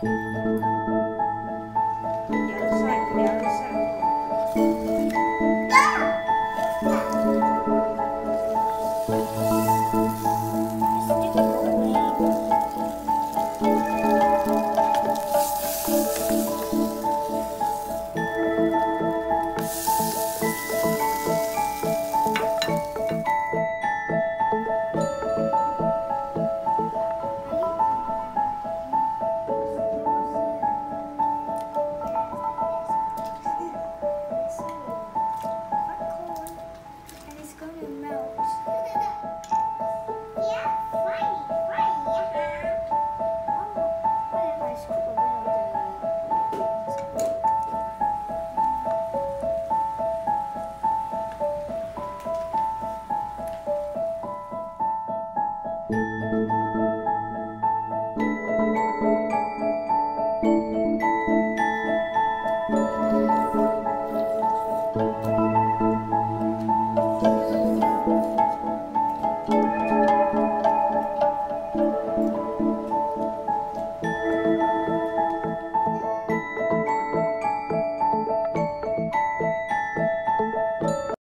Música